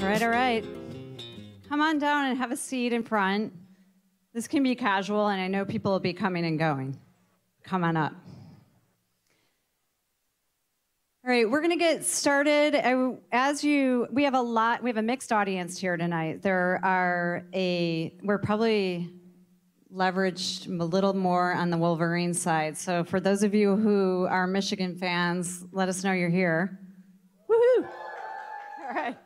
All right, all right. Come on down and have a seat in front. This can be casual, and I know people will be coming and going. Come on up. All right, we're going to get started. As you, we have a lot, we have a mixed audience here tonight. There are a, we're probably leveraged a little more on the Wolverine side. So for those of you who are Michigan fans, let us know you're here. Woohoo! All right.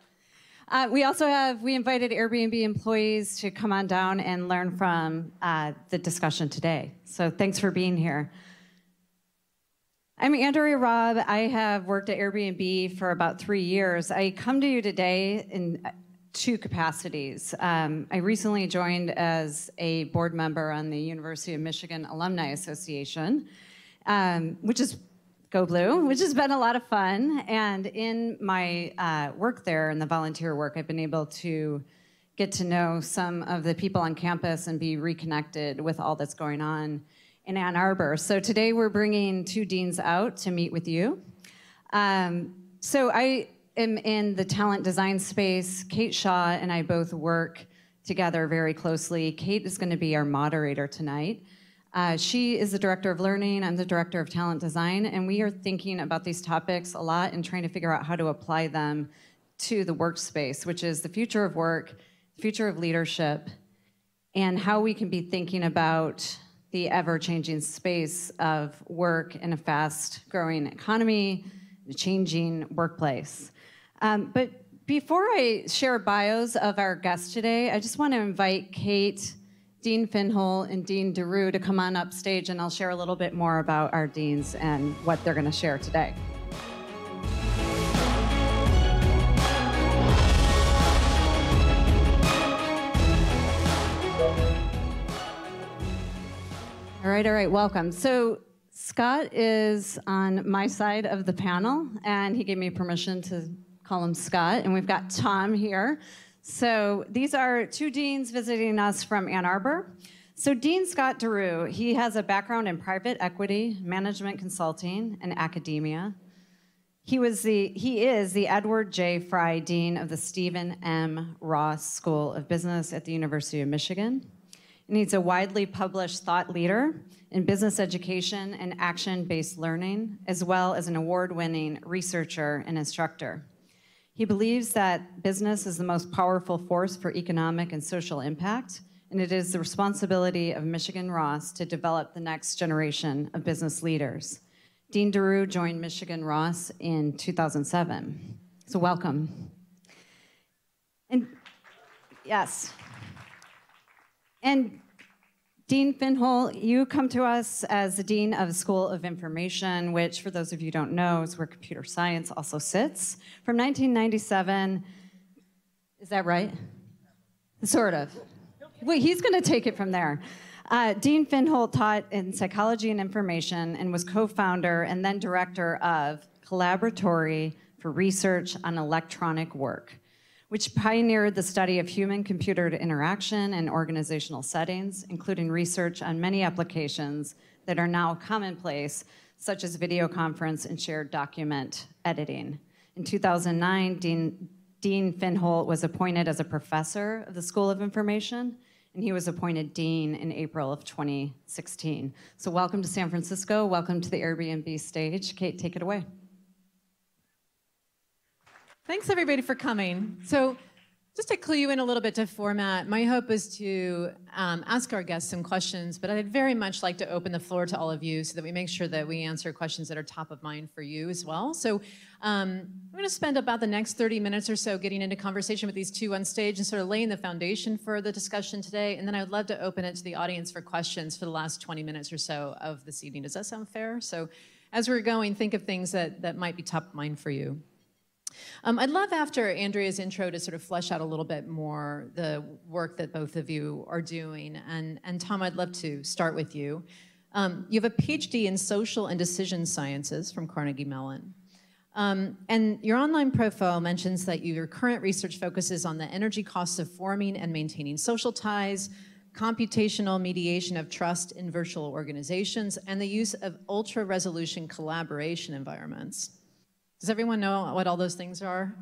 Uh, we also have, we invited Airbnb employees to come on down and learn from uh, the discussion today. So thanks for being here. I'm Andrea Robb. I have worked at Airbnb for about three years. I come to you today in two capacities. Um, I recently joined as a board member on the University of Michigan Alumni Association, um, which is Go Blue, which has been a lot of fun. And in my uh, work there, in the volunteer work, I've been able to get to know some of the people on campus and be reconnected with all that's going on in Ann Arbor. So today we're bringing two deans out to meet with you. Um, so I am in the talent design space. Kate Shaw and I both work together very closely. Kate is going to be our moderator tonight. Uh, she is the director of learning, I'm the director of talent design, and we are thinking about these topics a lot and trying to figure out how to apply them to the workspace, which is the future of work, the future of leadership, and how we can be thinking about the ever changing space of work in a fast growing economy, changing workplace. Um, but before I share bios of our guests today, I just want to invite Kate Dean Finholt and Dean DeRue to come on up stage, and I'll share a little bit more about our deans and what they're going to share today. All right, all right, welcome. So Scott is on my side of the panel, and he gave me permission to call him Scott. And we've got Tom here. So these are two deans visiting us from Ann Arbor. So Dean Scott DeRue, he has a background in private equity, management consulting, and academia. He was the he is the Edward J. Frey Dean of the Stephen M. Ross School of Business at the University of Michigan. And he's a widely published thought leader in business education and action-based learning, as well as an award-winning researcher and instructor. He believes that business is the most powerful force for economic and social impact, and it is the responsibility of Michigan Ross to develop the next generation of business leaders. Dean DeRue joined Michigan Ross in 2007. So, welcome. And yes. And Dean Finholt, you come to us as the Dean of School of Information, which, for those of you who don't know, is where computer science also sits. From 1997, is that right? Sort of. Wait, he's going to take it from there. Uh, Dean Finholt taught in psychology and information and was co founder and then director of Collaboratory for Research on Electronic Work which pioneered the study of human computer interaction in organizational settings, including research on many applications that are now commonplace, such as video conference and shared document editing. In 2009, Dean, Dean Finholt was appointed as a professor of the School of Information, and he was appointed dean in April of 2016. So, welcome to San Francisco. Welcome to the Airbnb stage. Kate, take it away. Thanks everybody for coming. So just to clue you in a little bit to format, my hope is to um, ask our guests some questions, but I'd very much like to open the floor to all of you so that we make sure that we answer questions that are top of mind for you as well. So um, I'm going to spend about the next 30 minutes or so getting into conversation with these two on stage and sort of laying the foundation for the discussion today. And then I would love to open it to the audience for questions for the last 20 minutes or so of this evening. Does that sound fair? So as we're going, think of things that, that might be top of mind for you. Um, I'd love after Andrea's intro to sort of flesh out a little bit more the work that both of you are doing. And, and Tom, I'd love to start with you. Um, you have a PhD in social and decision sciences from Carnegie Mellon. Um, and your online profile mentions that your current research focuses on the energy costs of forming and maintaining social ties, computational mediation of trust in virtual organizations, and the use of ultra resolution collaboration environments. Does everyone know what all those things are?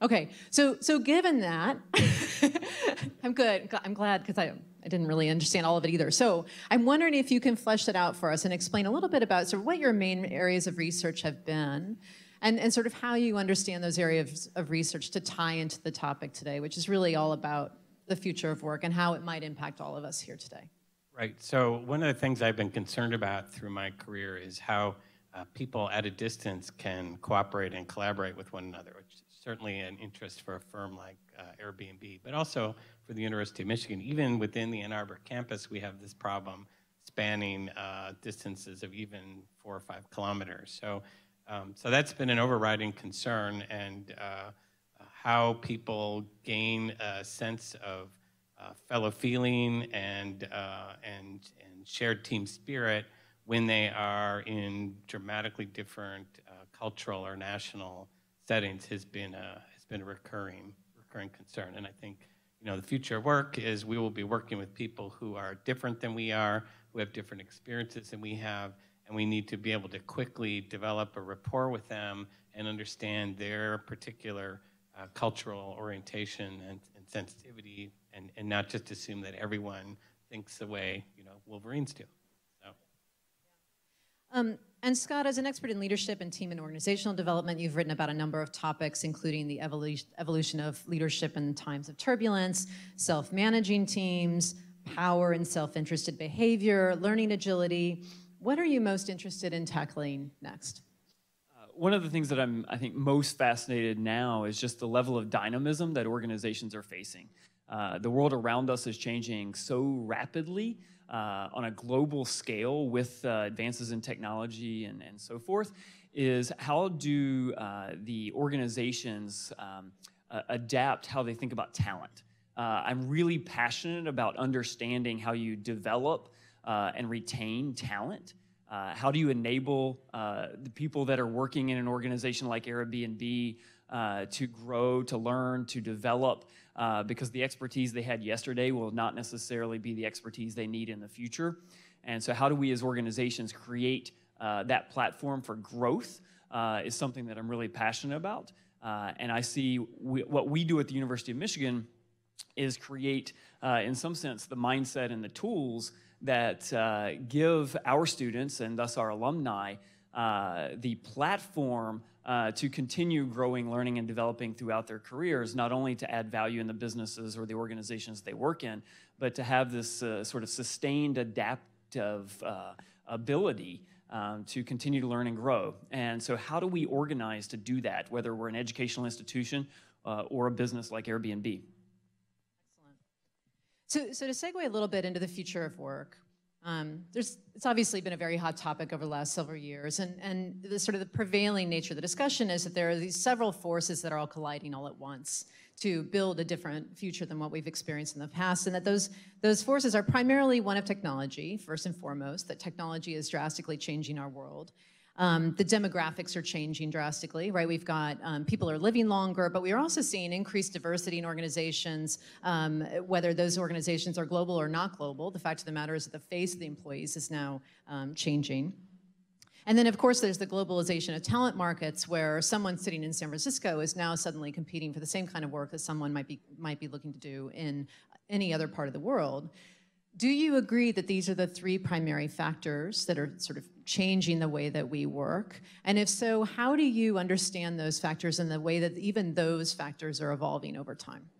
Okay, so so given that, I'm good. I'm glad because I I didn't really understand all of it either. So I'm wondering if you can flesh that out for us and explain a little bit about sort of what your main areas of research have been, and and sort of how you understand those areas of research to tie into the topic today, which is really all about the future of work and how it might impact all of us here today. Right. So one of the things I've been concerned about through my career is how uh, people at a distance can cooperate and collaborate with one another, which is certainly an interest for a firm like uh, Airbnb, but also for the University of Michigan. Even within the Ann Arbor campus, we have this problem spanning uh, distances of even four or five kilometers. So, um, so that's been an overriding concern, and uh, how people gain a sense of uh, fellow feeling and, uh, and, and shared team spirit when they are in dramatically different uh, cultural or national settings has been a, has been a recurring, recurring concern. And I think you know, the future of work is we will be working with people who are different than we are, who have different experiences than we have, and we need to be able to quickly develop a rapport with them and understand their particular uh, cultural orientation and, and sensitivity and, and not just assume that everyone thinks the way you know Wolverines do. Um, and Scott, as an expert in leadership and team and organizational development, you've written about a number of topics, including the evolution of leadership in times of turbulence, self-managing teams, power and self-interested behavior, learning agility. What are you most interested in tackling next? one of the things that I'm, I think, most fascinated now is just the level of dynamism that organizations are facing. Uh, the world around us is changing so rapidly uh, on a global scale with uh, advances in technology and, and so forth. Is how do uh, the organizations um, adapt how they think about talent? Uh, I'm really passionate about understanding how you develop uh, and retain talent. Uh, how do you enable the people that are working in an organization like Airbnb to grow, to learn, to develop? Uh, because the expertise they had yesterday will not necessarily be the expertise they need in the future. And so, how do we as organizations create uh, that platform for growth? Uh, is something that I'm really passionate about. and I see we, what we do at the University of Michigan is create, in some sense, the mindset and the tools that uh, give our students and thus our alumni uh, the platform uh, to continue growing, learning, and developing throughout their careers, not only to add value in the businesses or the organizations they work in, but to have this uh, sort of sustained adaptive uh, ability um, to continue to learn and grow. And so, how do we organize to do that, whether we're an educational institution uh, or a business like Airbnb? So, so to segue a little bit into the future of work, um, it's obviously been a very hot topic over the last several years, and, and the sort of the prevailing nature of the discussion is that there are these several forces that are all colliding all at once to build a different future than what we've experienced in the past, and that those, those forces are primarily one of technology, first and foremost, that technology is drastically changing our world, um, the demographics are changing drastically, right? We've got um, people are living longer, but we are also seeing increased diversity in organizations, um, whether those organizations are global or not global. The fact of the matter is that the face of the employees is now um, changing. And then, of course, there's the globalization of talent markets, where someone sitting in San Francisco is now suddenly competing for the same kind of work that someone might be might be looking to do in any other part of the world. Do you agree that these are the three primary factors that are sort of changing the way that we work? And if so, how do you understand those factors and the way that even those factors are evolving over time?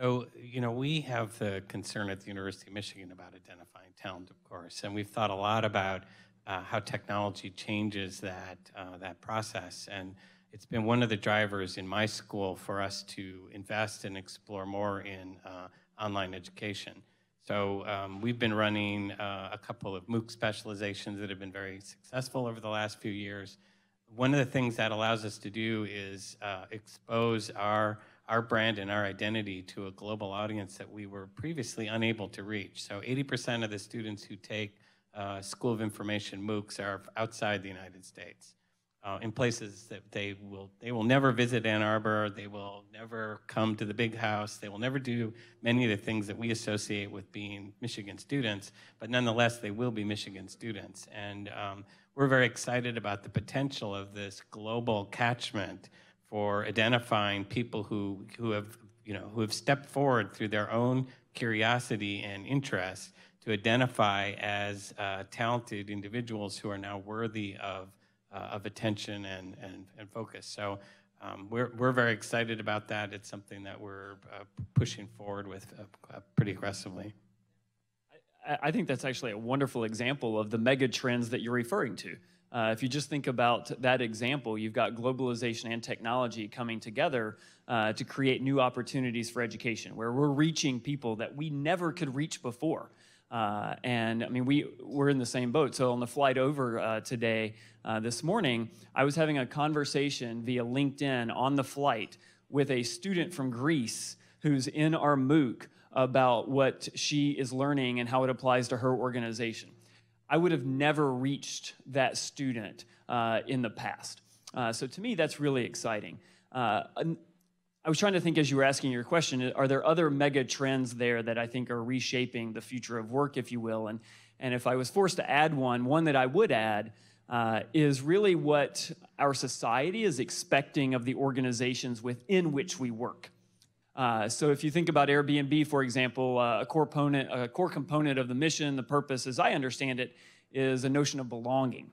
So, you know, we have the concern at the University of Michigan about identifying talent, of course, and we've thought a lot about uh, how technology changes that, uh, that process. And it's been one of the drivers in my school for us to invest and explore more in uh, online education. So um, we've been running uh, a couple of MOOC specializations that have been very successful over the last few years. One of the things that allows us to do is uh, expose our, our brand and our identity to a global audience that we were previously unable to reach. So 80% of the students who take uh, School of Information MOOCs are outside the United States uh, in places that they will they will never visit Ann Arbor. They will never come to the big house. They will never do many of the things that we associate with being Michigan students. But nonetheless, they will be Michigan students. And um, we're very excited about the potential of this global catchment for identifying people who, who have you know who have stepped forward through their own curiosity and interest to identify as uh, talented individuals who are now worthy of, of attention and, and, and focus. So um, we're, we're very excited about that. It's something that we're uh, pushing forward with uh, pretty aggressively. I think that's actually a wonderful example of the mega trends that you're referring to. Uh, if you just think about that example, you've got globalization and technology coming together uh, to create new opportunities for education, where we're reaching people that we never could reach before. Uh, and I mean, we, we're in the same boat. So on the flight over uh, today, uh, this morning, I was having a conversation via LinkedIn on the flight with a student from Greece who's in our MOOC about what she is learning and how it applies to her organization. I would have never reached that student uh, in the past. Uh, so to me, that's really exciting. Uh, I was trying to think as you were asking your question, are there other mega trends there that I think are reshaping the future of work, if you will? And, and if I was forced to add one, one that I would add uh, is really what our society is expecting of the organizations within which we work. Uh, so if you think about Airbnb, for example, uh, a, core component, a core component of the mission, the purpose, as I understand it, is a notion of belonging.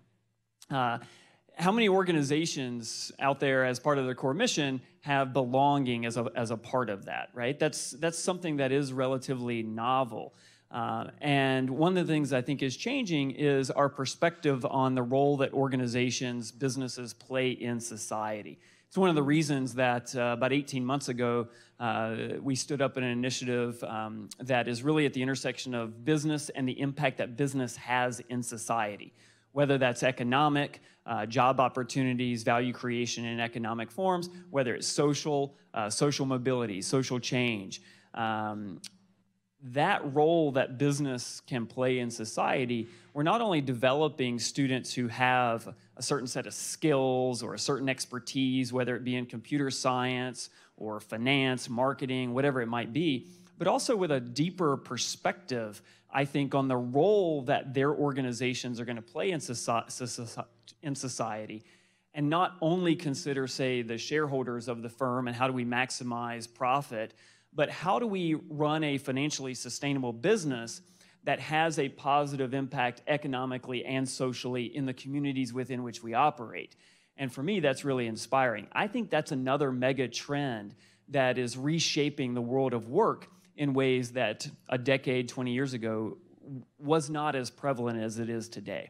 How many organizations out there as part of their core mission have belonging as a, as a part of that, right? That's, that's something that is relatively novel. Uh, and one of the things I think is changing is our perspective on the role that organizations, businesses play in society. It's one of the reasons that uh, about 18 months ago, uh, we stood up an initiative um, that is really at the intersection of business and the impact that business has in society, whether that's economic, uh, job opportunities, value creation in economic forms, whether it's social, uh, social mobility, social change. Um, that role that business can play in society, we're not only developing students who have a certain set of skills or a certain expertise, whether it be in computer science or finance, marketing, whatever it might be, but also with a deeper perspective, I think, on the role that their organizations are going to play in, in society. And not only consider, say, the shareholders of the firm and how do we maximize profit, but how do we run a financially sustainable business that has a positive impact economically and socially in the communities within which we operate? And for me, that's really inspiring. I think that's another mega trend that is reshaping the world of work in ways that a decade, 20 years ago, was not as prevalent as it is today.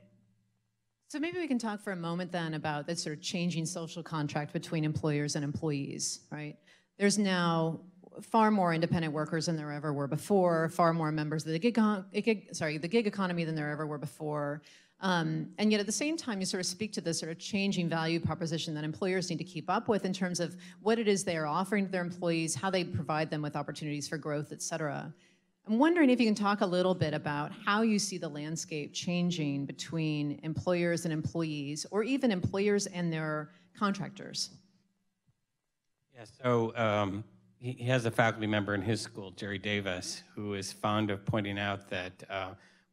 So maybe we can talk for a moment then about that sort of changing social contract between employers and employees, right? There's now far more independent workers than there ever were before, far more members of the gig, sorry, the gig economy than there ever were before. Um, and yet at the same time, you sort of speak to this sort of changing value proposition that employers need to keep up with in terms of what it is they are offering to their employees, how they provide them with opportunities for growth, et cetera. I'm wondering if you can talk a little bit about how you see the landscape changing between employers and employees, or even employers and their contractors. Yeah, so um, he, he, has a faculty member in his school, Jerry Davis, who is fond of pointing out that uh,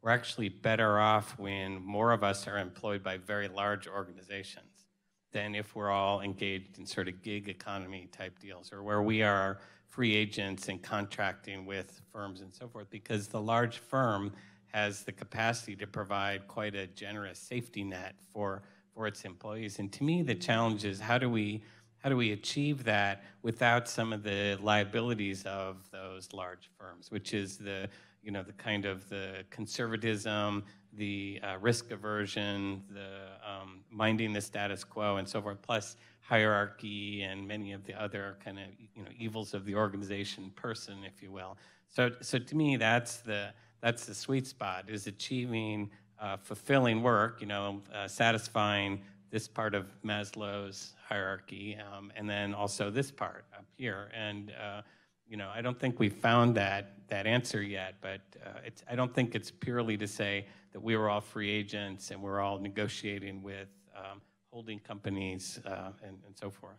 we're actually better off when more of us are employed by very large organizations than if we're all engaged in sort of gig economy type deals or where we are free agents and contracting with firms and so forth because the large firm has the capacity to provide quite a generous safety net for for its employees. And to me the challenge is how do we how do we achieve that without some of the liabilities of those large firms which is the you know the kind of the conservatism the uh, risk aversion the um, minding the status quo and so forth plus hierarchy and many of the other kind of you know evils of the organization person, if you will. So, so to me, that's the that's the sweet spot is achieving uh, fulfilling work, you know, uh, satisfying this part of Maslow's hierarchy, um, and then also this part up here. And uh, you know, I don't think we found that that answer yet, but uh, I don't think it's purely to say that we were all free agents and we're all negotiating with um, holding companies, uh, and, and so forth.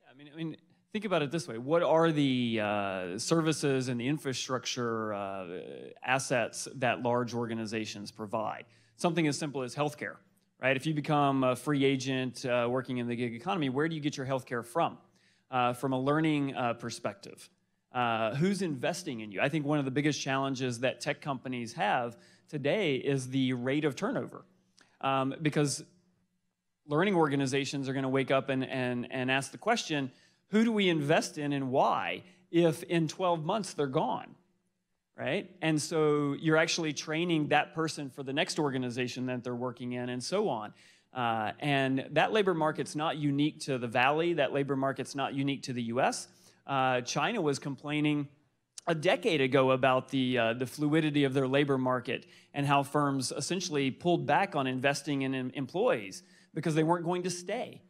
Yeah, I mean, I mean, think about it this way: What are the uh, services and the infrastructure uh, assets that large organizations provide? Something as simple as healthcare, right? If you become a free agent uh, working in the gig economy, where do you get your healthcare from? Uh, from a learning perspective. Uh, who's investing in you? I think one of the biggest challenges that tech companies have today is the rate of turnover. Um, because learning organizations are going to wake up and, and, and ask the question who do we invest in and why if in 12 months they're gone? Right? And so you're actually training that person for the next organization that they're working in and so on. Uh, and that labor market's not unique to the Valley, that labor market's not unique to the US. Uh, China was complaining a decade ago about the, uh, the fluidity of their labor market and how firms essentially pulled back on investing in employees because they weren't going to stay.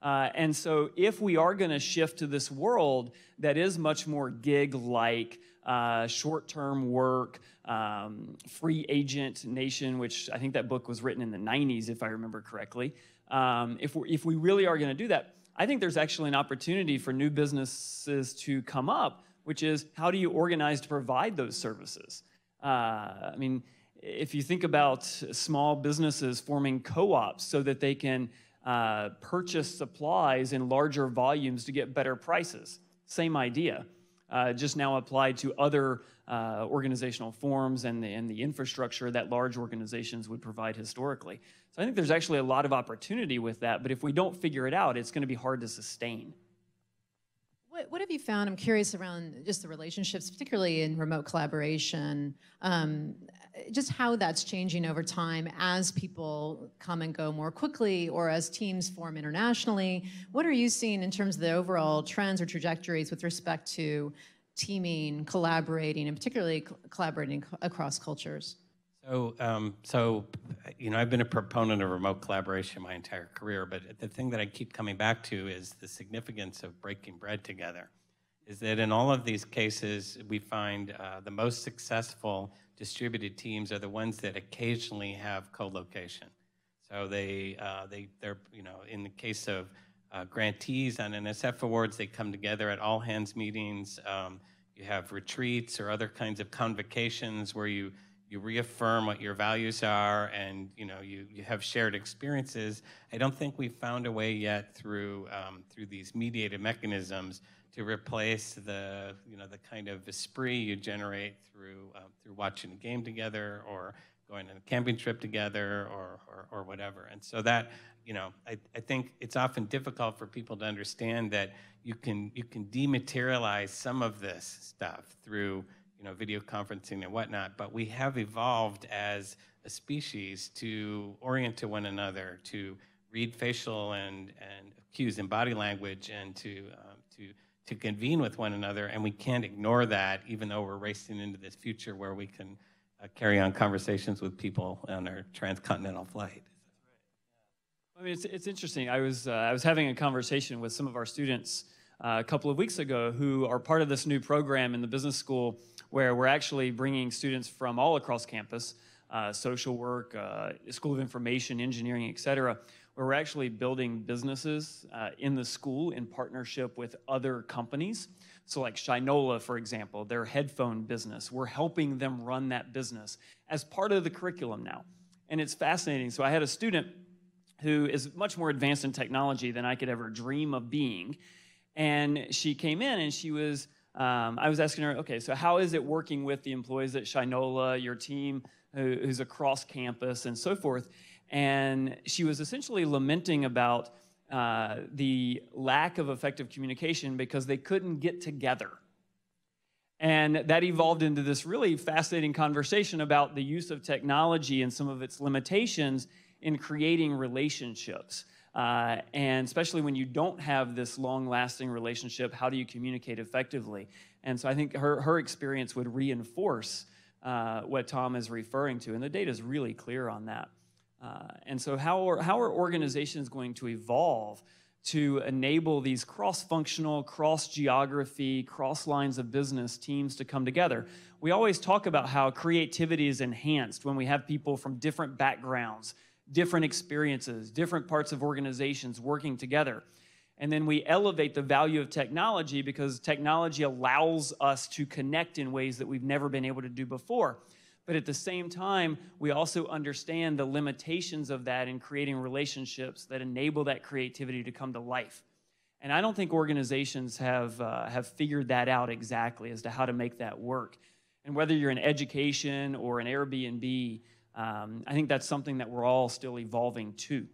Uh, and so, if we are going to shift to this world that is much more gig like, uh, short term work, um, free agent nation, which I think that book was written in the 90s, if I remember correctly. Um, if, we if we really are going to do that, I think there's actually an opportunity for new businesses to come up, which is how do you organize to provide those services? Uh, I mean, if you think about small businesses forming co ops so that they can uh, purchase supplies in larger volumes to get better prices, same idea. Uh, just now applied to other uh, organizational forms and the, and the infrastructure that large organizations would provide historically. So I think there's actually a lot of opportunity with that, but if we don't figure it out, it's going to be hard to sustain. What, what, have you found? I'm curious around just the relationships, particularly in remote collaboration. Um, just how that's changing over time as people come and go more quickly or as teams form internationally. What are you seeing in terms of the overall trends or trajectories with respect to teaming, collaborating, and particularly collaborating across cultures? So, um, so, you know, I've been a proponent of remote collaboration my entire career, but the thing that I keep coming back to is the significance of breaking bread together. Is that in all of these cases, we find uh, the most successful distributed teams are the ones that occasionally have co-location. So they, uh, they, they're, you know, in the case of uh, grantees on NSF awards, they come together at all hands meetings. Um, you have retreats or other kinds of convocations where you you reaffirm what your values are and you know you, you have shared experiences i don't think we've found a way yet through um, through these mediated mechanisms to replace the you know the kind of esprit you generate through um, through watching a game together or going on a camping trip together or, or, or whatever. And so that you know I, I think it's often difficult for people to understand that you can you can dematerialize some of this stuff through you know video conferencing and whatnot but we have evolved as a species to orient to one another to read facial and and cues and body language and to um, to to convene with one another, and we can't ignore that, even though we're racing into this future where we can uh, carry on conversations with people on our transcontinental flight. I mean, it's, it's interesting. I was, uh, I was having a conversation with some of our students uh, a couple of weeks ago who are part of this new program in the business school where we're actually bringing students from all across campus, uh, social work, uh, school of information, engineering, et cetera, where we're actually building businesses uh, in the school in partnership with other companies. So, like Shinola, for example, their headphone business, we're helping them run that business as part of the curriculum now. And it's fascinating. So, I had a student who is much more advanced in technology than I could ever dream of being. And she came in and she was, um, I was asking her, okay, so how is it working with the employees at Shinola, your team who, who's across campus and so forth? and she was essentially lamenting about uh, the lack of effective communication because they couldn't get together. And that evolved into this really fascinating conversation about the use of technology and some of its limitations in creating relationships. Uh, and especially when you don't have this long lasting relationship, how do you communicate effectively? And so I think her, her experience would reinforce uh, what Tom is referring to. And the data is really clear on that. Uh, and so, how are, how are organizations going to evolve to enable these cross functional, cross geography, cross lines of business teams to come together? We always talk about how creativity is enhanced when we have people from different backgrounds, different experiences, different parts of organizations working together. And then we elevate the value of technology because technology allows us to connect in ways that we've never been able to do before. But at the same time, we also understand the limitations of that in creating relationships that enable that creativity to come to life. And I don't think organizations have, uh, have figured that out exactly as to how to make that work. And whether you're in education or an Airbnb, um, I think that's something that we're all still evolving to.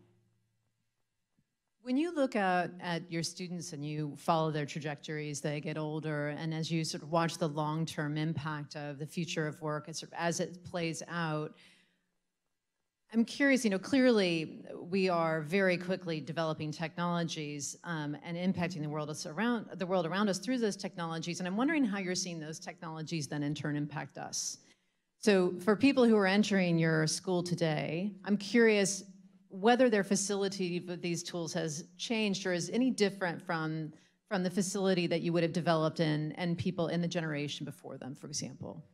When you look at, at your students and you follow their trajectories, they get older, and as you sort of watch the long term impact of the future of work as, as it plays out, I'm curious, you know, clearly we are very quickly developing technologies um, and impacting the world, around, the world around us through those technologies, and I'm wondering how you're seeing those technologies then in turn impact us. So for people who are entering your school today, I'm curious whether their facility with these tools has changed or is any different from from the facility that you would have developed in and people in the generation before them, for example?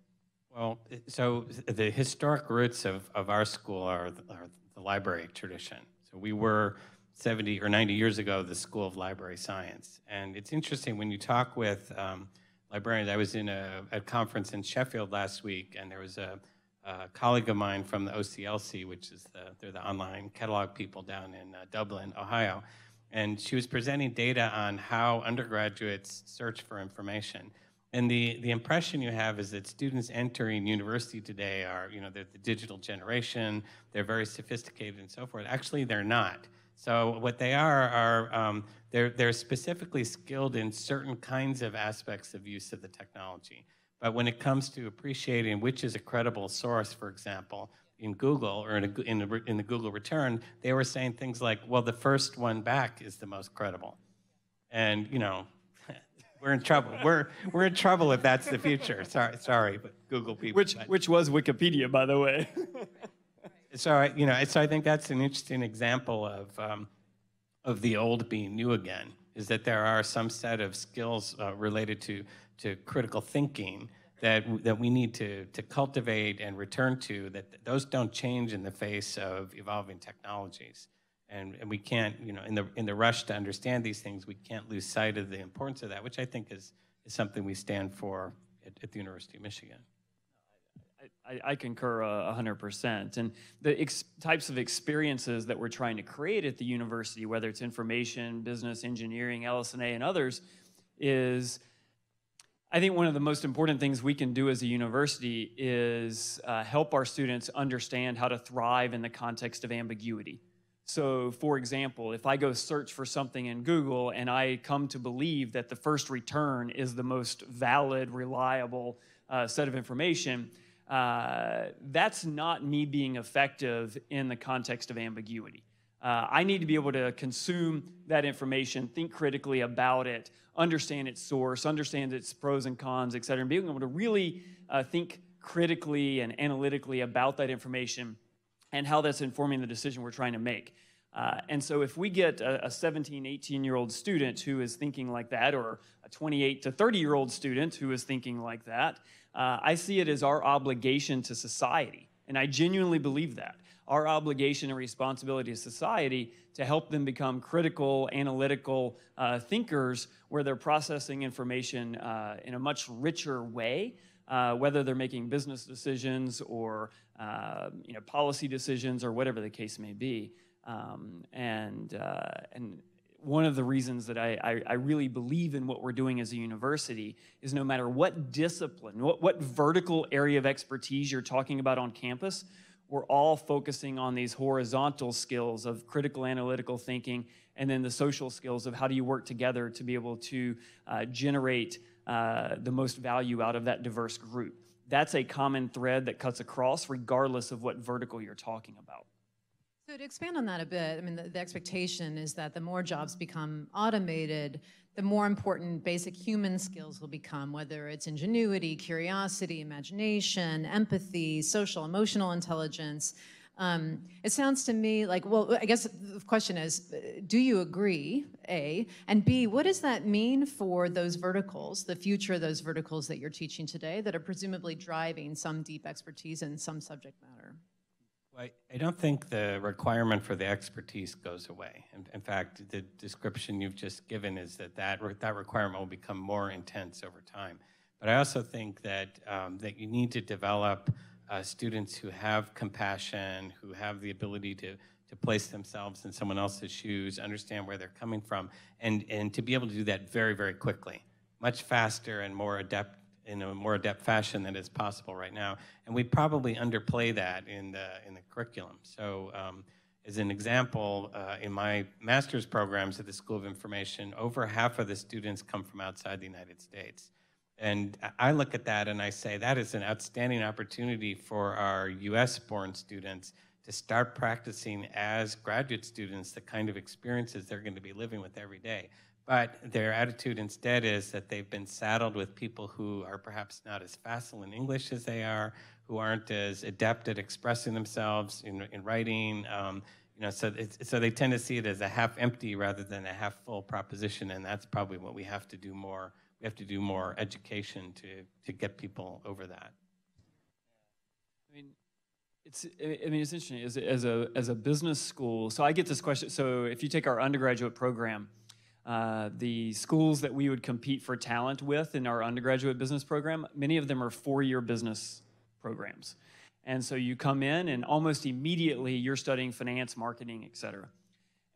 Well, so the historic roots of, of our school are the, are the library tradition. So we were 70 or 90 years ago the School of Library Science. And it's interesting when you talk with um, librarians. I was in a, a conference in Sheffield last week, and there was a a colleague of mine from the OCLC, which is the, they're the online catalog people down in uh, Dublin, Ohio, and she was presenting data on how undergraduates search for information. And the, the impression you have is that students entering university today are, you know, they're the digital generation, they're very sophisticated and so forth. Actually, they're not. So what they are are um, they're, they're specifically skilled in certain kinds of aspects of use of the technology. But when it comes to appreciating which is a credible source, for example, in Google or in, a, in, the, in the Google return, they were saying things like, well, the first one back is the most credible. And, you know, we're in trouble. We're, we're in trouble if that's the future. Sorry, sorry, but Google people. Which, but. which was Wikipedia, by the way. so, I, you know, so I think that's an interesting example of, um, of the old being new again, is that there are some set of skills uh, related to to critical thinking that, that we need to, to cultivate and return to, that those don't change in the face of evolving technologies. And, and we can't, you know, in the, in the rush to understand these things, we can't lose sight of the importance of that, which I think is, is something we stand for at, at the University of Michigan. I, I, concur uh, 100%. And the ex- types of experiences that we're trying to create at the university, whether it's information, business, engineering, LS&A, and others, is I think one of the most important things we can do as a university is uh, help our students understand how to thrive in the context of ambiguity. So, for example, if I go search for something in Google and I come to believe that the first return is the most valid, reliable uh, set of information, uh, that's not me being effective in the context of ambiguity. Uh, I need to be able to consume that information, think critically about it, understand its source, understand its pros and cons, et cetera, and being able to really uh, think critically and analytically about that information and how that's informing the decision we're trying to make. Uh, and so if we get a, a 17, 18 year old student who is thinking like that, or a 28 to 30 year old student who is thinking like that, uh, I see it as our obligation to society. And I genuinely believe that our obligation and responsibility to society to help them become critical, analytical uh, thinkers where they're processing information uh, in a much richer way. Uh, whether they're making business decisions or uh, you know policy decisions or whatever the case may be, um, and uh, and one of the reasons that I, I, I, really believe in what we're doing as a university is no matter what discipline, what, what vertical area of expertise you're talking about on campus, we're all focusing on these horizontal skills of critical analytical thinking and then the social skills of how do you work together to be able to uh, generate uh, the most value out of that diverse group. That's a common thread that cuts across regardless of what vertical you're talking about. So to expand on that a bit, I mean, the, the expectation is that the more jobs become automated, the more important basic human skills will become, whether it's ingenuity, curiosity, imagination, empathy, social, emotional intelligence. Um, it sounds to me like, well, I guess the question is, do you agree, A? And B, what does that mean for those verticals, the future of those verticals that you're teaching today that are presumably driving some deep expertise in some subject matter? I, I don't think the requirement for the expertise goes away. In, in, fact, the description you've just given is that that, re, that requirement will become more intense over time. But I also think that, um, that you need to develop uh, students who have compassion, who have the ability to, to place themselves in someone else's shoes, understand where they're coming from, and, and to be able to do that very, very quickly, much faster and more adept in a more adept fashion than is possible right now. And we probably underplay that in the, in the curriculum. So um, as an example, uh, in my master's programs at the School of Information, over half of the students come from outside the United States. And I look at that and I say that is an outstanding opportunity for our US born students to start practicing as graduate students the kind of experiences they're going to be living with every day. But their attitude instead is that they've been saddled with people who are perhaps not as facile in English as they are, who aren't as adept at expressing themselves in, in writing. Um, you know, so, so they tend to see it as a half empty rather than a half full proposition, and that's probably what we have to do more we have to do more education to, to get people over that. I mean, it's, I mean, it's interesting as, as, a, as a business school. So I get this question. So if you take our undergraduate program, uh, the schools that we would compete for talent with in our undergraduate business program, many of them are four-year business programs. And so you come in and almost immediately you're studying finance, marketing, et cetera.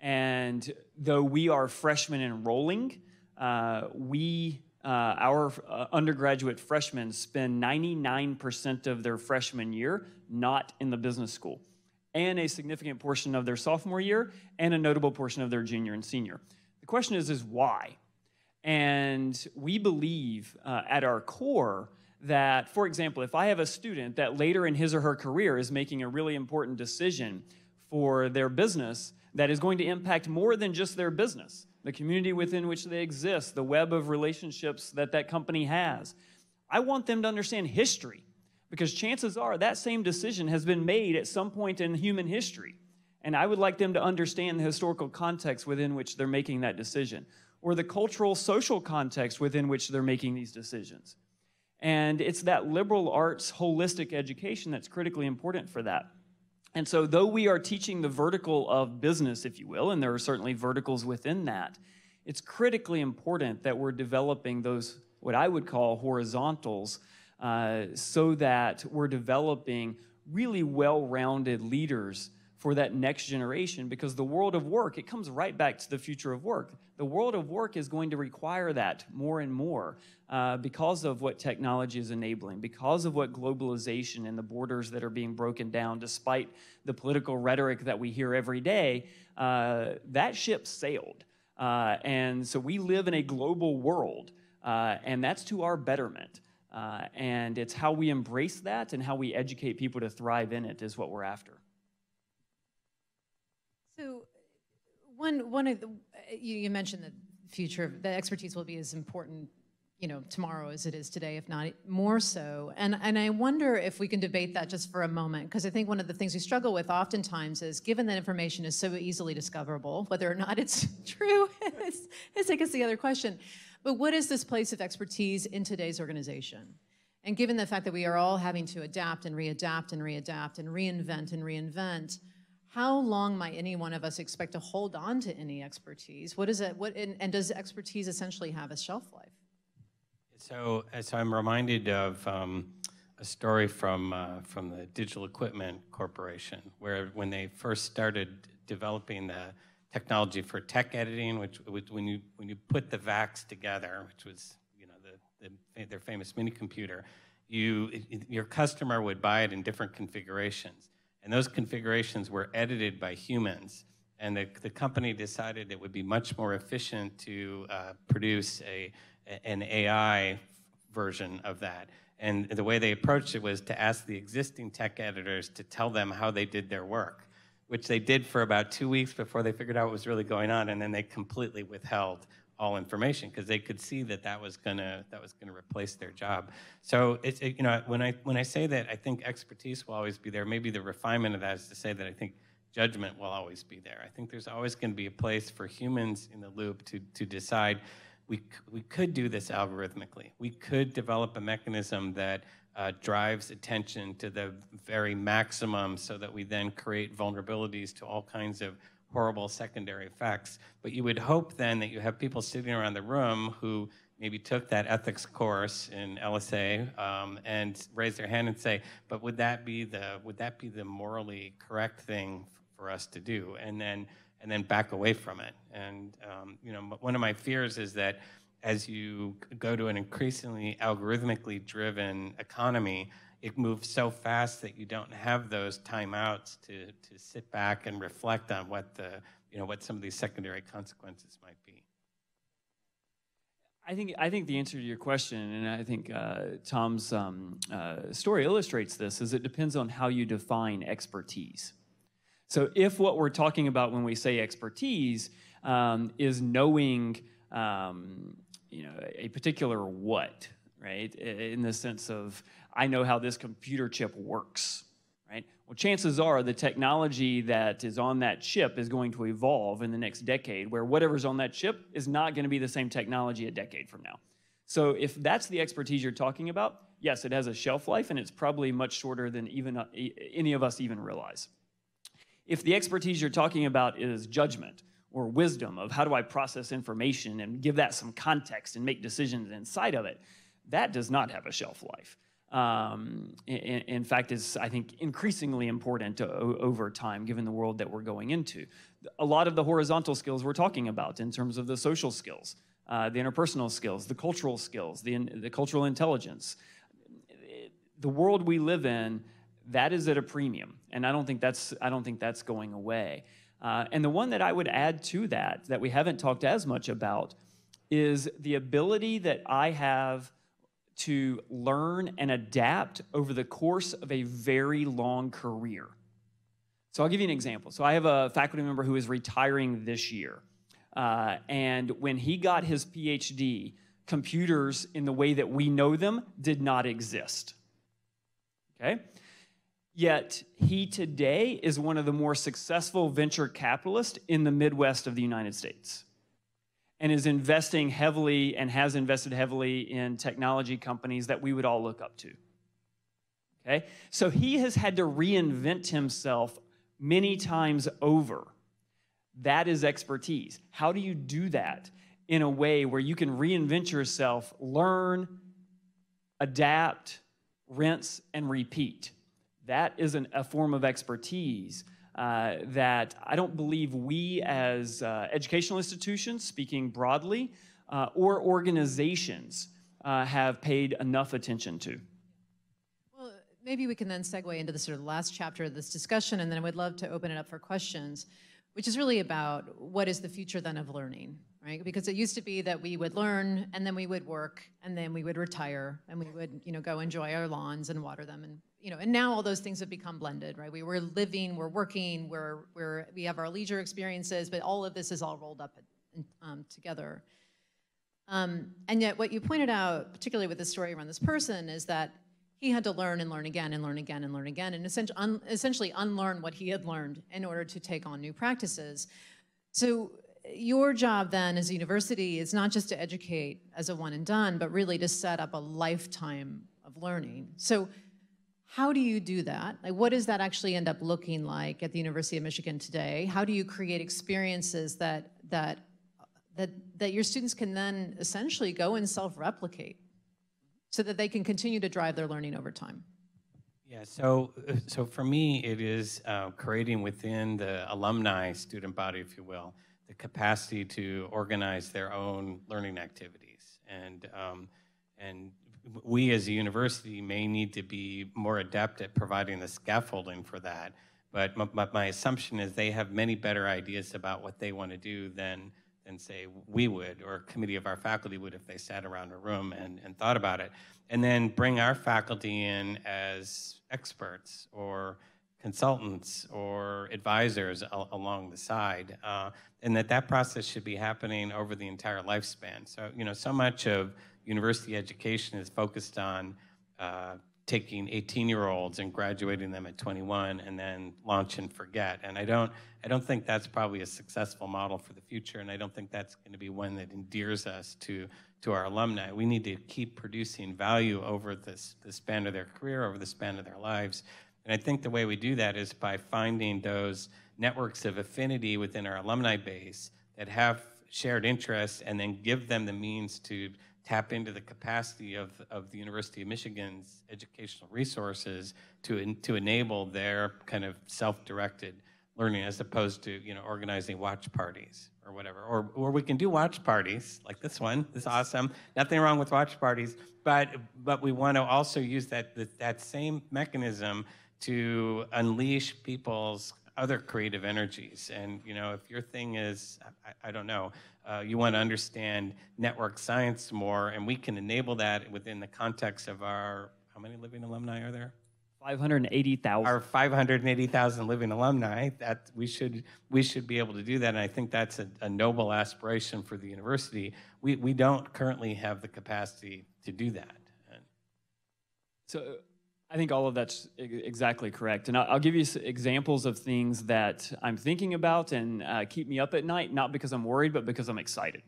And though we are freshmen enrolling, uh, we uh, our uh, undergraduate freshmen spend 99% of their freshman year not in the business school, and a significant portion of their sophomore year, and a notable portion of their junior and senior. The question is, is why? And we believe uh, at our core that, for example, if I have a student that later in his or her career is making a really important decision for their business that is going to impact more than just their business, the community within which they exist, the web of relationships that that company has. I want them to understand history because chances are that same decision has been made at some point in human history. And I would like them to understand the historical context within which they're making that decision or the cultural, social context within which they're making these decisions. And it's that liberal arts holistic education that's critically important for that. And so, though we are teaching the vertical of business, if you will, and there are certainly verticals within that, it's critically important that we're developing those, what I would call horizontals, uh, so that we're developing really well rounded leaders for that next generation because the world of work, it comes right back to the future of work. The world of work is going to require that more and more uh, because of what technology is enabling, because of what globalization and the borders that are being broken down, despite the political rhetoric that we hear every day, uh, that ship sailed. Uh, and so we live in a global world, uh, and that's to our betterment. Uh, and it's how we embrace that and how we educate people to thrive in it is what we're after. So, one one of the, you, you mentioned the future of the expertise will be as important you know tomorrow as it is today if not more so. And and i wonder if we can debate that just for a moment because i think one of the things we struggle with oftentimes is given that information is so easily discoverable whether or not it's true is, is i guess the other question. But what is this place of expertise in today's organization? And given the fact that we are all having to adapt and readapt and readapt and reinvent and reinvent how long might any one of us expect to hold on to any expertise? What is it? What and, and does expertise essentially have a shelf life? So, so I'm reminded of um, a story from uh, from the Digital Equipment Corporation, where when they first started developing the technology for tech editing, which, which when you when you put the VAX together, which was you know the, the their famous mini computer, you your customer would buy it in different configurations and those configurations were edited by humans. And the, the company decided it would be much more efficient to uh, produce a, an AI version of that. And the way they approached it was to ask the existing tech editors to tell them how they did their work, which they did for about two weeks before they figured out what was really going on, and then they completely withheld all information because they could see that that was gonna that was gonna replace their job. So it's it, you know when I when I say that I think expertise will always be there. Maybe the refinement of that is to say that I think judgment will always be there. I think there's always going to be a place for humans in the loop to to decide. We, we could do this algorithmically. We could develop a mechanism that uh, drives attention to the very maximum so that we then create vulnerabilities to all kinds of horrible secondary effects. But you would hope then that you have people sitting around the room who maybe took that ethics course in LSA um, and raise their hand and say, "But would that be the would that be the morally correct thing for us to do?" And then and then back away from it. And um, you know, one of my fears is that as you go to an increasingly algorithmically driven economy, it moves so fast that you don't have those timeouts to, to sit back and reflect on what the you know what some of these secondary consequences might be. I think I think the answer to your question, and I think uh, Tom's um, uh, story illustrates this, is it depends on how you define expertise. So, if what we're talking about when we say expertise um, is knowing, um, you know, a particular what, right, in the sense of I know how this computer chip works, right? Well, chances are the technology that is on that chip is going to evolve in the next decade, where whatever's on that chip is not going to be the same technology a decade from now. So if that's the expertise you're talking about, yes, it has a shelf life, and it's probably much shorter than even uh, any of us even realize. If the expertise you're talking about is judgment or wisdom of how do I process information and give that some context and make decisions inside of it, that does not have a shelf life um, in, in, fact, is, I think, increasingly important to, over time, given the world that we're going into. A lot of the horizontal skills we're talking about in terms of the social skills, uh, the interpersonal skills, the cultural skills, the, the cultural intelligence, the world we live in, that is at a premium, and I don't think that's, I don't think that's going away. Uh, and the one that I would add to that, that we haven't talked as much about, is the ability that I have – to learn and adapt over the course of a very long career. So I'll give you an example. So I have a faculty member who is retiring this year. Uh, and when he got his PhD, computers in the way that we know them did not exist. Okay? Yet he today is one of the more successful venture capitalists in the Midwest of the United States and is investing heavily and has invested heavily in technology companies that we would all look up to. Okay? So he has had to reinvent himself many times over. That is expertise. How do you do that in a way where you can reinvent yourself, learn, adapt, rinse, and repeat? That is an, a form of expertise uh, that I don't believe we as uh, educational institutions, speaking broadly, uh, or organizations uh, have paid enough attention to. Well, maybe we can then segue into the sort of last chapter of this discussion, and then I would love to open it up for questions, which is really about what is the future then of learning, right? Because it used to be that we would learn, and then we would work, and then we would retire, and we would, you know, go enjoy our lawns and water them and you know, and now all those things have become blended, right? We were living, we're working, we're, we're, we have our leisure experiences, but all of this is all rolled up um, together. Um, and yet what you pointed out, particularly with the story around this person, is that he had to learn and learn again and learn again and learn again and essentially, un essentially unlearn what he had learned in order to take on new practices. So your job then as a university is not just to educate as a one and done, but really to set up a lifetime of learning. So how do you do that? Like, what does that actually end up looking like at the University of Michigan today? How do you create experiences that that that that your students can then essentially go and self-replicate, so that they can continue to drive their learning over time? Yeah, so so for me, it is uh, creating within the alumni student body, if you will, the capacity to organize their own learning activities and um, and we as a university may need to be more adept at providing the scaffolding for that. But my, my, assumption is they have many better ideas about what they want to do than, than say we would or a committee of our faculty would if they sat around a room and, and thought about it. And then bring our faculty in as experts or consultants or advisors al along the side. Uh, and that that process should be happening over the entire lifespan. So, you know, so much of university education is focused on uh, taking 18 year olds and graduating them at 21 and then launch and forget. And I don't, I don't think that's probably a successful model for the future. And I don't think that's going to be one that endears us to, to our alumni. We need to keep producing value over this, the span of their career, over the span of their lives. And I think the way we do that is by finding those networks of affinity within our alumni base that have shared interests and then give them the means to tap into the capacity of, of the University of Michigan's educational resources to, to enable their kind of self-directed learning as opposed to you know organizing watch parties or whatever. Or, or we can do watch parties like this one. This is awesome. Nothing wrong with watch parties but but we want to also use that that, that same mechanism to unleash people's other creative energies and you know if your thing is i, I don't know uh, you want to understand network science more and we can enable that within the context of our how many living alumni are there 580,000. our 580,000 living alumni, that we should, we should be able to do that. And I think that's a, a noble aspiration for the university. We, we don't currently have the capacity to do that. And So I think all of that's exactly correct. And I'll, I'll give you examples of things that I'm thinking about and uh, keep me up at night, not because I'm worried, but because I'm excited.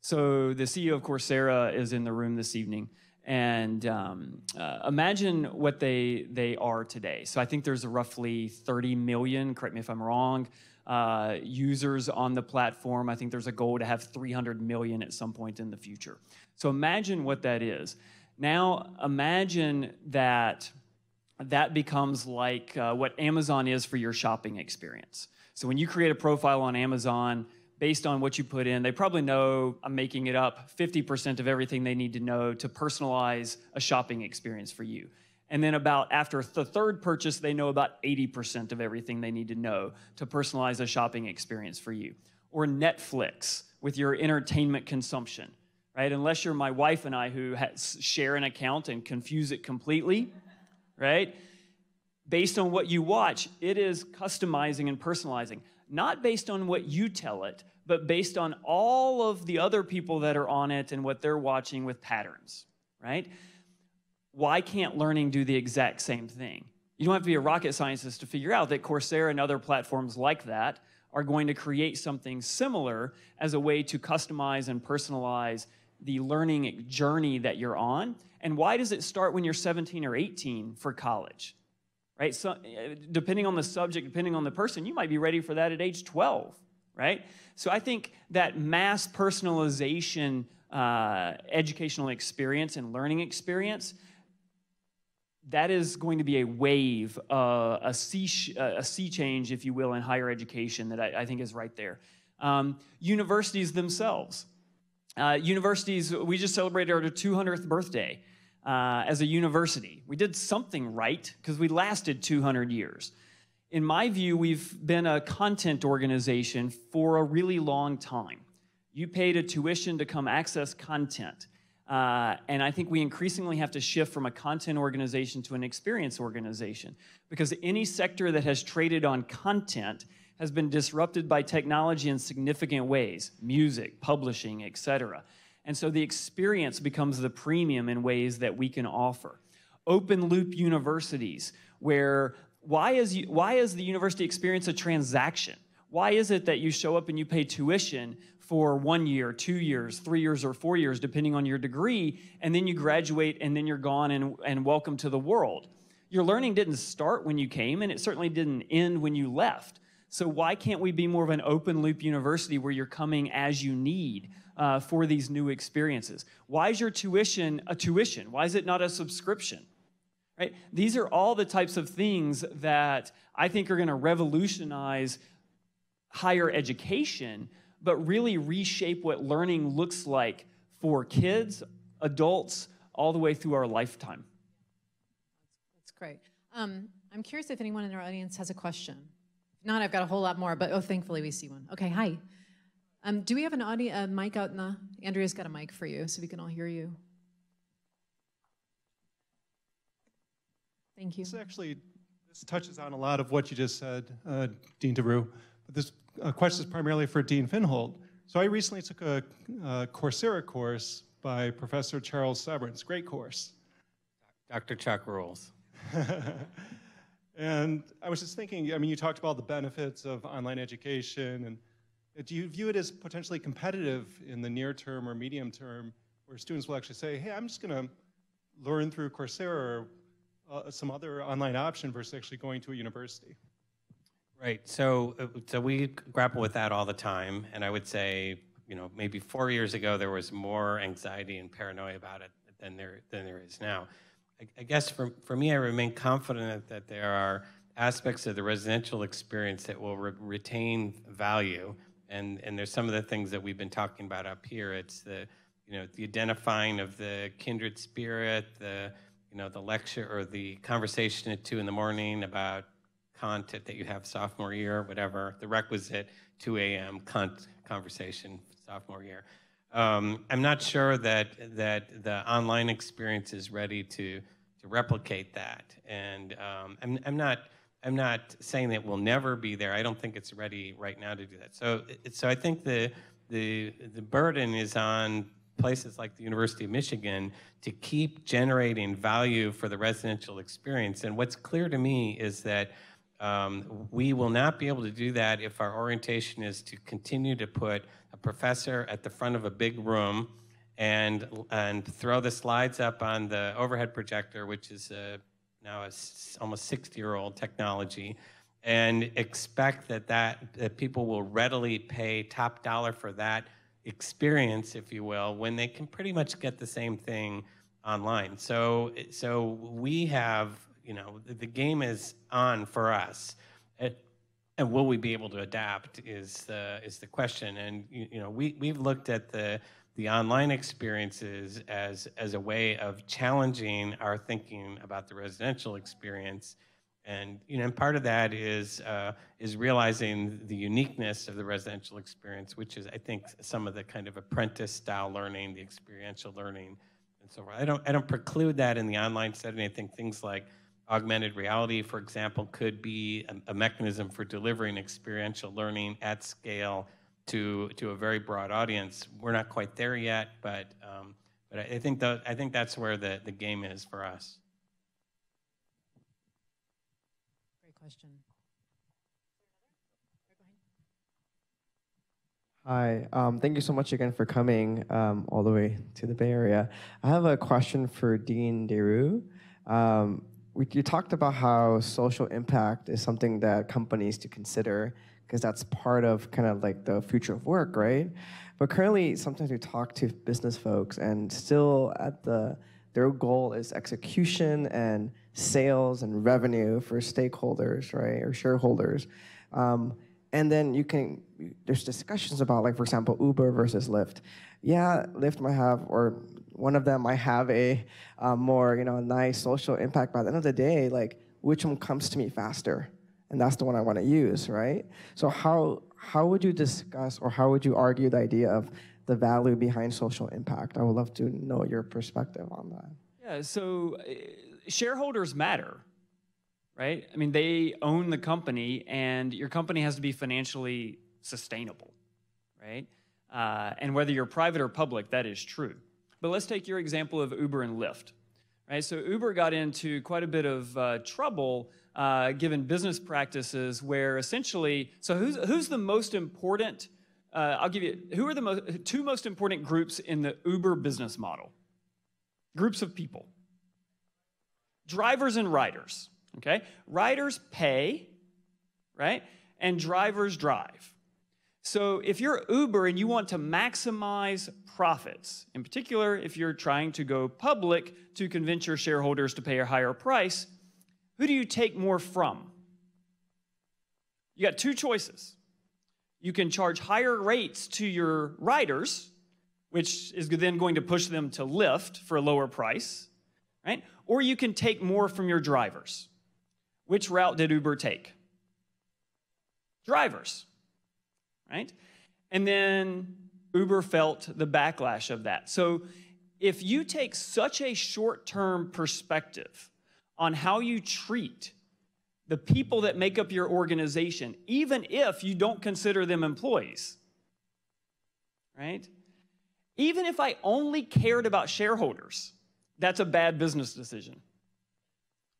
So the CEO of Coursera is in the room this evening. And um, uh, imagine what they, they are today. So I think there's roughly 30 million, correct me if I'm wrong, uh, users on the platform. I think there's a goal to have 300 million at some point in the future. So imagine what that is. Now imagine that that becomes like uh, what Amazon is for your shopping experience. So when you create a profile on Amazon, based on what you put in, they probably know, I'm making it up, 50% of everything they need to know to personalize a shopping experience for you. And then about after the third purchase, they know about 80% of everything they need to know to personalize a shopping experience for you. Or Netflix with your entertainment consumption, right? Unless you're my wife and I who has, share an account and confuse it completely, right? Based on what you watch, it is customizing and personalizing, not based on what you tell it, but based on all of the other people that are on it and what they're watching with patterns, right? Why can't learning do the exact same thing? You don't have to be a rocket scientist to figure out that Coursera and other platforms like that are going to create something similar as a way to customize and personalize the learning journey that you're on. And why does it start when you're 17 or 18 for college? Right? So, uh, depending on the subject, depending on the person, you might be ready for that at age 12, right? So, I think that mass personalization uh, educational experience and learning experience that is going to be a wave, uh, a, sea a sea change, if you will, in higher education that I, I think is right there. Um, universities themselves. Uh, universities, we just celebrated our 200th birthday uh, as a university. We did something right because we lasted 200 years. In my view, we've been a content organization for a really long time. You paid a tuition to come access content. Uh, and I think we increasingly have to shift from a content organization to an experience organization because any sector that has traded on content has been disrupted by technology in significant ways music, publishing, etc. And so the experience becomes the premium in ways that we can offer. Open loop universities, where why is, why is the university experience a transaction? Why is it that you show up and you pay tuition for one year, two years, three years, or four years, depending on your degree, and then you graduate and then you're gone and, and welcome to the world? Your learning didn't start when you came, and it certainly didn't end when you left. So, why can't we be more of an open loop university where you're coming as you need uh, for these new experiences? Why is your tuition a tuition? Why is it not a subscription? Right? These are all the types of things that I think are going to revolutionize higher education, but really reshape what learning looks like for kids, adults, all the way through our lifetime. That's great. Um, I'm curious if anyone in our audience has a question. If not, I've got a whole lot more, but oh, thankfully we see one. Okay, hi. Um, do we have an audio, a mic out in the? Andrea's got a mic for you, so we can all hear you. Thank you. This actually this touches on a lot of what you just said, uh, Dean DeRue. But this uh, question is primarily for Dean Finholt. So I recently took a, a Coursera course by Professor Charles Severance. Great course. Dr. Chuck rules. and I was just thinking, I mean, you talked about the benefits of online education, and do you view it as potentially competitive in the near term or medium term, where students will actually say, hey, I'm just going to learn through Coursera or uh, some other online option versus actually going to a university? Right. So, uh, so we grapple with that all the time, and I would say, you know, maybe four years ago there was more anxiety and paranoia about it than there than there is now. I, guess for for me, I remain confident that there are aspects of the residential experience that will re- retain value, and and there's some of the things that we've been talking about up here. It's the you know the identifying of the kindred spirit, the you know the lecture or the conversation at two in the morning about content that you have sophomore year, whatever, the requisite 2 a.m. Con- conversation sophomore year. Um, I'm not sure that that the online experience is ready to to replicate that, and um, I'm, I'm not I'm not saying that we'll never be there. I don't think it's ready right now to do that. So so I think the the the burden is on places like the University of Michigan to keep generating value for the residential experience. And what's clear to me is that um, we will not be able to do that if our orientation is to continue to put a professor at the front of a big room and, and throw the slides up on the overhead projector, which is a, now a almost 60 year old technology, and expect that, that, that people will readily pay top dollar for that experience, if you will, when they can pretty much get the same thing online. So, so we have you know, the, game is on for us. And will we be able to adapt is the, is the question. And, you, you know, we, we've looked at the, the online experiences as, as a way of challenging our thinking about the residential experience. And you know, and part of that is uh, is realizing the uniqueness of the residential experience, which is, I think, some of the kind of apprentice style learning, the experiential learning, and so forth. I don't I don't preclude that in the online setting. I think things like Augmented reality, for example, could be a, a, mechanism for delivering experiential learning at scale to, to a very broad audience. We're not quite there yet, but, um, but I, think the, I think that's where the, the game is for us. Great question. Hi, um, thank you so much again for coming um, all the way to the Bay Area. I have a question for Dean DeRue. Um, we, you talked about how social impact is something that companies to consider because that's part of kind of like the future of work, right? But currently, sometimes we talk to business folks, and still at the their goal is execution and sales and revenue for stakeholders, right, or shareholders. Um, and then you can there's discussions about like for example Uber versus Lyft. Yeah, Lyft might have or one of them might have a um, more you know a nice social impact. By the end of the day, like which one comes to me faster, and that's the one I want to use, right? So how how would you discuss or how would you argue the idea of the value behind social impact? I would love to know your perspective on that. Yeah. So uh, shareholders matter. Right? I mean, they own the company, and your company has to be financially sustainable, right? Uh, and whether you're private or public, that is true. But let's take your example of Uber and Lyft. Right? So Uber got into quite a bit of uh, trouble uh, given business practices where essentially, so who's, who's the most important? Uh, I'll give you, who are the most, two most important groups in the Uber business model? Groups of people. Drivers and riders, okay? Riders pay, right? And drivers drive. So if you're Uber and you want to maximize profits, in particular, if you're trying to go public to convince your shareholders to pay a higher price, who do you take more from? You got two choices. You can charge higher rates to your riders, which is then going to push them to Lyft for a lower price, right? Or you can take more from your drivers. Which route did Uber take? Drivers right? And then Uber felt the backlash of that. So if you take such a short term perspective on how you treat the people that make up your organization, even if you don't consider them employees, right? Even if I only cared about shareholders, that's a bad business decision.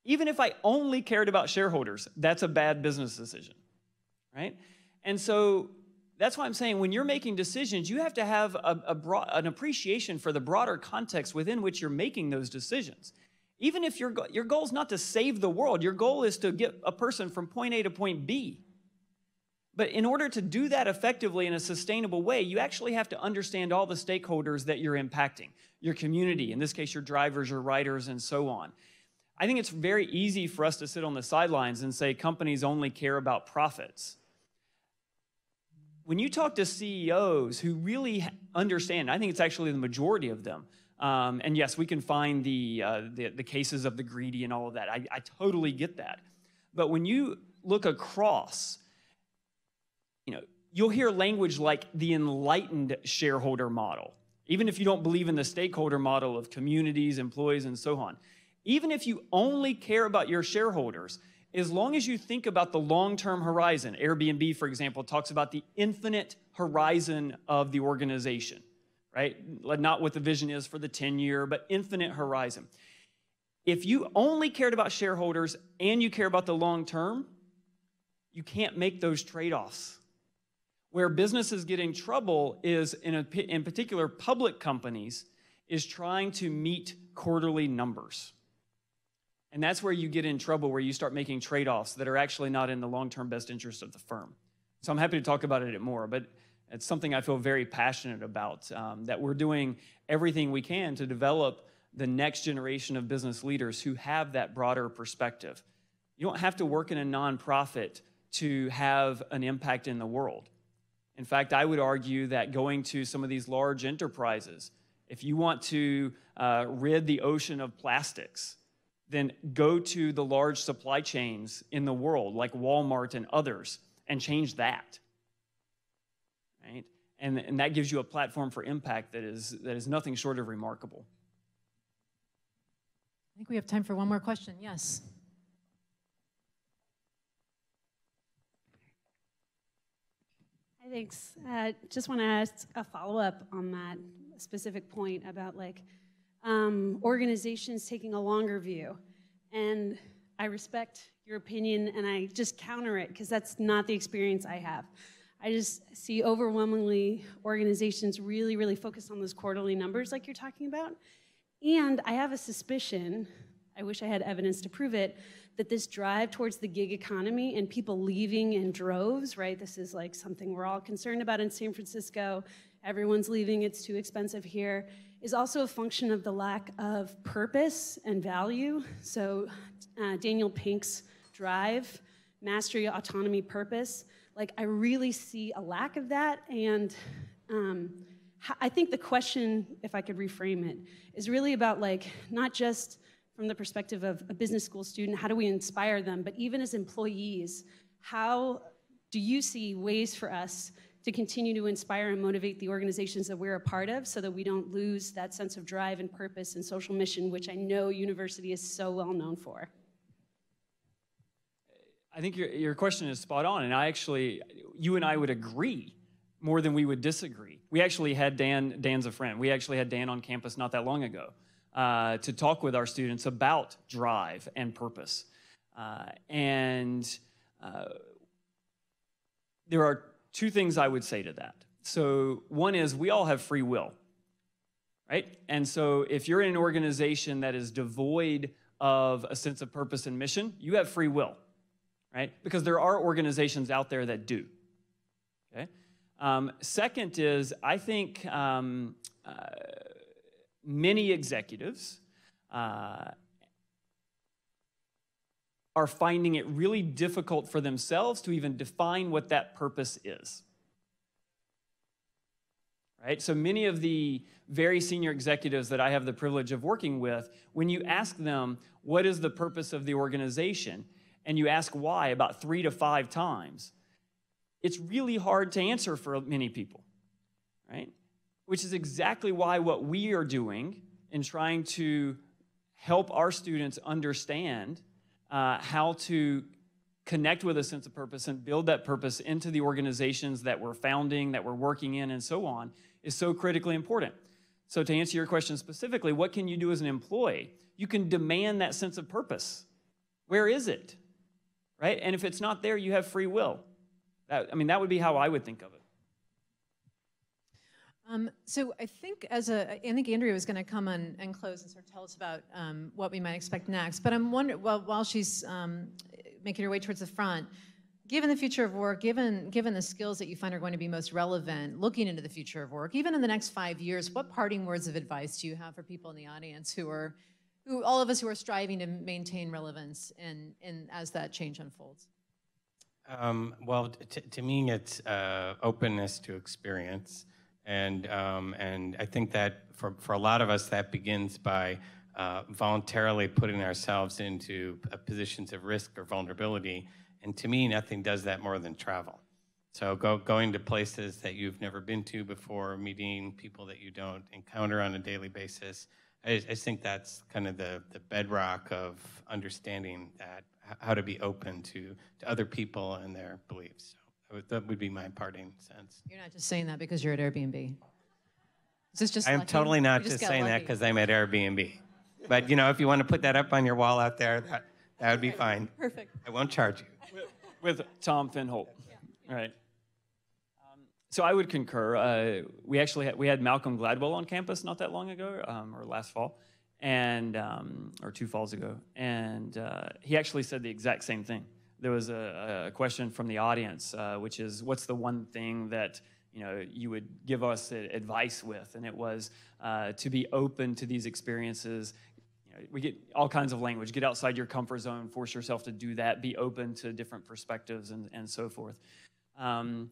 Even if I only cared about shareholders, that's a bad business decision, right? And so that's why I'm saying when you're making decisions, you have to have a, a an appreciation for the broader context within which you're making those decisions. Even if your, your goal is not to save the world, your goal is to get a person from point A to point B, But in order to do that effectively in a sustainable way, you actually have to understand all the stakeholders that you're impacting your community, in this case, your drivers, your riders, and so on. I think it's very easy for us to sit on the sidelines and say companies only care about profits. When you talk to CEOs who really understand, I think it's actually the majority of them. Um, and yes, we can find the, uh, the, the cases of the greedy and all of that. I, I totally get that. But when you look across, you know, you'll hear language like the enlightened shareholder model, even if you don't believe in the stakeholder model of communities, employees, and so on. Even if you only care about your shareholders, as long as you think about the long term horizon, Airbnb, for example, talks about the infinite horizon of the organization, right? Not what the vision is for the 10 year, but infinite horizon. If you only cared about shareholders and you care about the long term, you can't make those trade offs. Where businesses get in trouble is, in, a, in particular, public companies, is trying to meet quarterly numbers. And that's where you get in trouble, where you start making trade offs that are actually not in the long term best interest of the firm. So I'm happy to talk about it more, but it's something I feel very passionate about um, that we're doing everything we can to develop the next generation of business leaders who have that broader perspective. You don't have to work in a nonprofit to have an impact in the world. In fact, I would argue that going to some of these large enterprises, if you want to uh, rid the ocean of plastics, then go to the large supply chains in the world, like Walmart and others, and change that. Right? And, and that gives you a platform for impact that is, that is nothing short of remarkable. I think we have time for one more question. Yes. Hi, thanks. Uh, just want to ask a follow up on that specific point about like um, organizations taking a longer view. And I respect your opinion and I just counter it because that's not the experience I have. I just see overwhelmingly organizations really, really focus on those quarterly numbers like you're talking about. And I have a suspicion, I wish I had evidence to prove it, that this drive towards the gig economy and people leaving in droves, right? This is like something we're all concerned about in San Francisco. Everyone's leaving, it's too expensive here is also a function of the lack of purpose and value. So, uh, Daniel Pink's drive, mastery, autonomy, purpose, like I really see a lack of that. And um, I think the question, if I could reframe it, is really about like not just from the perspective of a business school student, how do we inspire them, but even as employees, how do you see ways for us to continue to inspire and motivate the organizations that we're a part of so that we don't lose that sense of drive and purpose and social mission, which I know university is so well known for. I think your, your question is spot on, and I actually, you and I would agree more than we would disagree. We actually had Dan, Dan's a friend. We actually had Dan on campus not that long ago uh, to talk with our students about drive and purpose. Uh, and uh, there are two things I would say to that. So, one is we all have free will, right? And so, if you're in an organization that is devoid of a sense of purpose and mission, you have free will, right? Because there are organizations out there that do. Okay. Um, second is I think um, uh, many executives uh, are finding it really difficult for themselves to even define what that purpose is. Right? So many of the very senior executives that I have the privilege of working with, when you ask them, what is the purpose of the organization? And you ask why about three to five times, it's really hard to answer for many people, right? Which is exactly why what we are doing in trying to help our students understand uh, how to connect with a sense of purpose and build that purpose into the organizations that we're founding, that we're working in, and so on, is so critically important. So, to answer your question specifically, what can you do as an employee? You can demand that sense of purpose. Where is it? Right? And if it's not there, you have free will. That, I mean, that would be how I would think of it. Um, so I think as a, I think Andrea was going to come on and close and sort of tell us about um, what we might expect next. But I'm wondering, well, while she's um, making her way towards the front, given the future of work, given, given the skills that you find are going to be most relevant, looking into the future of work, even in the next five years, what parting words of advice do you have for people in the audience who are, who, all of us who are striving to maintain relevance in, in, as that change unfolds? Um, well, to me, it's uh, openness to experience. And, um, and I think that for, for a lot of us, that begins by uh, voluntarily putting ourselves into positions of risk or vulnerability. And to me, nothing does that more than travel. So go, going to places that you've never been to before, meeting people that you don't encounter on a daily basis. I, I think that's kind of the, the bedrock of understanding that how to be open to, to other people and their beliefs. So that would be my parting sense. You're not just saying that because you're at Airbnb. Is this just I'm lucky? totally not You just, got saying that because I'm at Airbnb. But you know, if you want to put that up on your wall out there, that, that would be fine. Perfect. I won't charge you. with Tom Finholt. Right. Um, so I would concur. Uh, we actually had, we had Malcolm Gladwell on campus not that long ago, um, or last fall, and um, or two falls ago, and uh, he actually said the exact same thing. There was a, a question from the audience, uh, which is, "What's the one thing that you know you would give us advice with?" And it was uh, to be open to these experiences, you know, we get all kinds of language. Get outside your comfort zone, force yourself to do that, be open to different perspectives, and, and so forth. Um,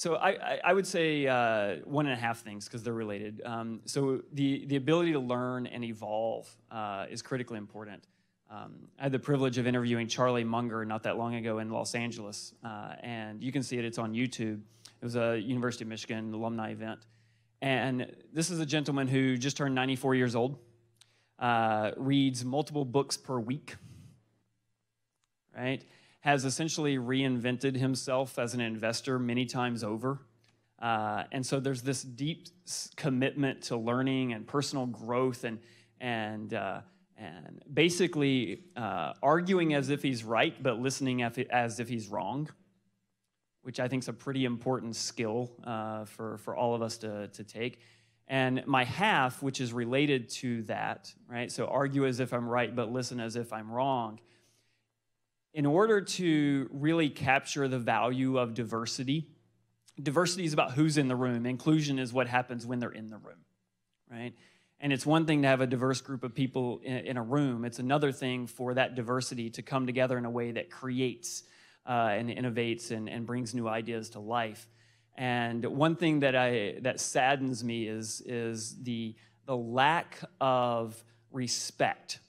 so I, I, would say uh, one and a half things because they're related. Um, so the, the ability to learn and evolve uh, is critically important. Um, I had the privilege of interviewing Charlie Munger not that long ago in Los Angeles, uh, and you can see it. It's on YouTube. It was a University of Michigan alumni event, and this is a gentleman who just turned 94 years old uh, reads multiple books per week, right? Has essentially reinvented himself as an investor many times over. Uh, and so there's this deep commitment to learning and personal growth and, and, uh, and basically uh, arguing as if he's right, but listening as if- he's wrong, which I think is a pretty important skill uh, for, for all of us to, to take. And my half, which is related to that, right? So argue as if I'm right, but listen as if I'm wrong. In order to really capture the value of diversity, diversity is about who's in the room. Inclusion is what happens when they're in the room, right? And it's one thing to have a diverse group of people in, in a room. It's another thing for that diversity to come together in a way that creates uh, and innovates and, and brings new ideas to life. And one thing that I that saddens me is is the the lack of respect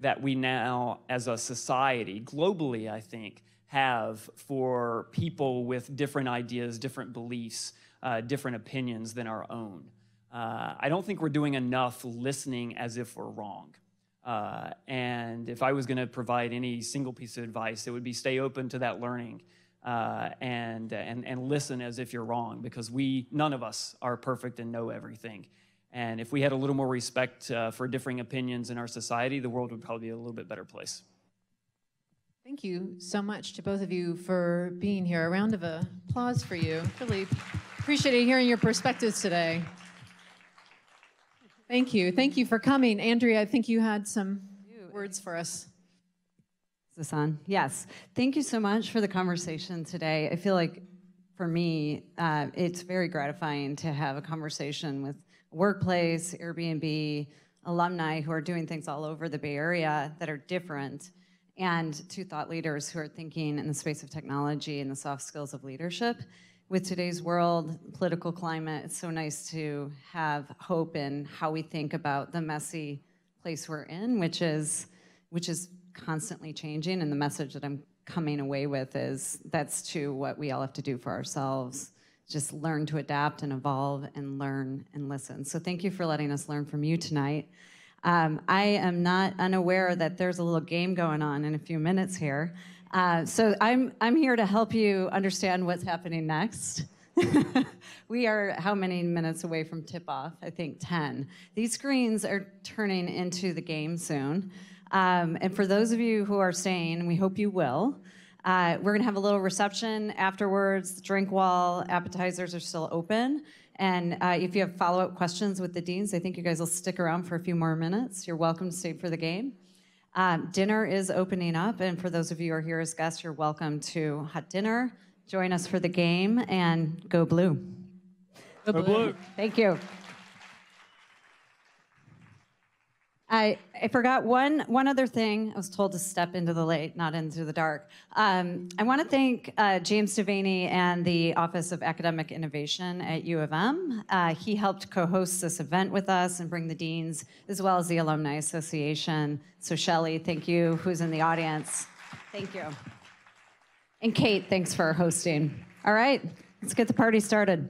that we now, as a society, globally, I think, have for people with different ideas, different beliefs, uh, different opinions than our own. Uh, I don't think we're doing enough listening as if we're wrong. Uh, and if I was going to provide any single piece of advice, it would be stay open to that learning uh, and, and, and listen as if you're wrong because we, none of us are perfect and know everything. And if we had a little more respect uh, for differing opinions in our society, the world would probably be a little bit better place. Thank you so much to both of you for being here. A round of applause for you. Really appreciated hearing your perspectives today. Thank you. Thank you for coming. Andrea, I think you had some words for us. Is this on? Yes. Thank you so much for the conversation today. I feel like for me, uh, it's very gratifying to have a conversation with workplace, Airbnb, alumni who are doing things all over the Bay Area that are different, and two thought leaders who are thinking in the space of technology and the soft skills of leadership. With today's world, political climate, it's so nice to have hope in how we think about the messy place we're in, which is which is constantly changing. And the message that I'm coming away with is that's to what we all have to do for ourselves. Just learn to adapt and evolve and learn and listen. So thank you for letting us learn from you tonight. Um, I am not unaware that there's a little game going on in a few minutes here. Uh, so I'm, I'm here to help you understand what's happening next. we are how many minutes away from tip off? I think 10. These screens are turning into the game soon. Um, and for those of you who are staying, we hope you will, uh, we're going to have a little reception afterwards. The drink wall, appetizers are still open. And uh, if you have follow up questions with the deans, I think you guys will stick around for a few more minutes. You're welcome to stay for the game. Um, dinner is opening up, and for those of you who are here as guests, you're welcome to hot dinner. Join us for the game and go blue. Go blue. Thank you. I, I forgot one, one other thing. I was told to step into the light, not into the dark. Um, I want to thank uh, James Devaney and the Office of Academic Innovation at U of M. Uh, he helped co-host this event with us and bring the deans, as well as the Alumni Association. So Shelly, thank you, who's in the audience. Thank you. And Kate, thanks for hosting. All right, let's get the party started.